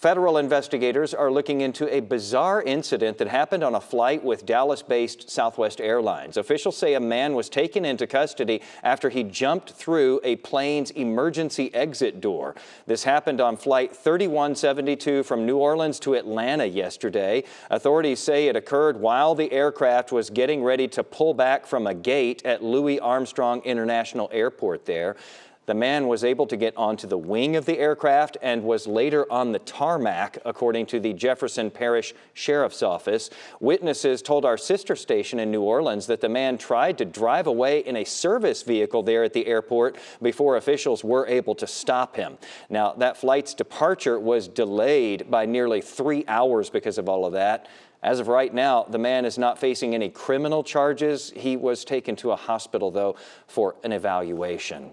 Federal investigators are looking into a bizarre incident that happened on a flight with Dallas-based Southwest Airlines. Officials say a man was taken into custody after he jumped through a plane's emergency exit door. This happened on flight 3172 from New Orleans to Atlanta yesterday. Authorities say it occurred while the aircraft was getting ready to pull back from a gate at Louis Armstrong International Airport there. The man was able to get onto the wing of the aircraft and was later on the tarmac, according to the Jefferson Parish Sheriff's Office. Witnesses told our sister station in New Orleans that the man tried to drive away in a service vehicle there at the airport before officials were able to stop him. Now, that flight's departure was delayed by nearly three hours because of all of that. As of right now, the man is not facing any criminal charges. He was taken to a hospital, though, for an evaluation.